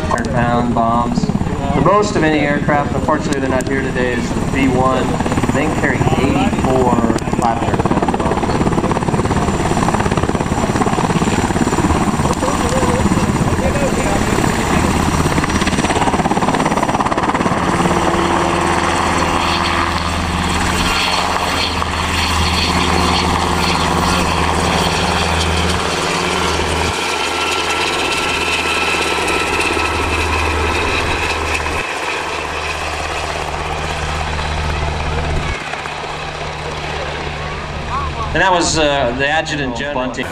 truck, 100 pound bombs. The most of any aircraft, unfortunately they're not here today, is the B-1. They can carry 84 And that was uh, the adjutant general. Bunting.